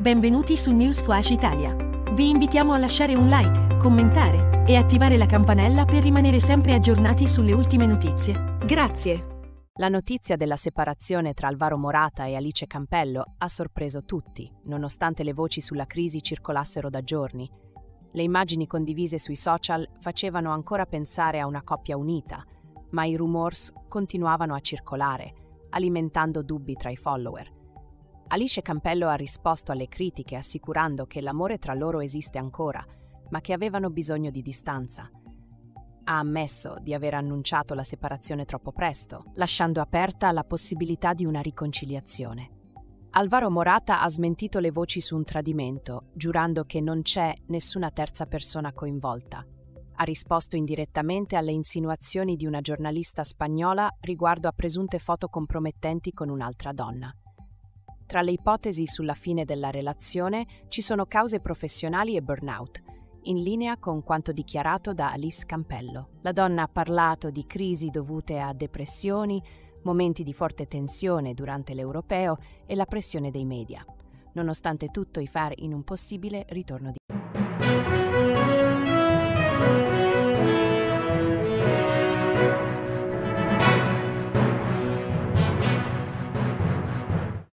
Benvenuti su News Flash Italia. Vi invitiamo a lasciare un like, commentare e attivare la campanella per rimanere sempre aggiornati sulle ultime notizie. Grazie. La notizia della separazione tra Alvaro Morata e Alice Campello ha sorpreso tutti, nonostante le voci sulla crisi circolassero da giorni. Le immagini condivise sui social facevano ancora pensare a una coppia unita, ma i rumors continuavano a circolare, alimentando dubbi tra i follower. Alice Campello ha risposto alle critiche assicurando che l'amore tra loro esiste ancora, ma che avevano bisogno di distanza. Ha ammesso di aver annunciato la separazione troppo presto, lasciando aperta la possibilità di una riconciliazione. Alvaro Morata ha smentito le voci su un tradimento, giurando che non c'è nessuna terza persona coinvolta ha risposto indirettamente alle insinuazioni di una giornalista spagnola riguardo a presunte foto compromettenti con un'altra donna. Tra le ipotesi sulla fine della relazione ci sono cause professionali e burnout, in linea con quanto dichiarato da Alice Campello. La donna ha parlato di crisi dovute a depressioni, momenti di forte tensione durante l'europeo e la pressione dei media, nonostante tutto i far in un possibile ritorno di...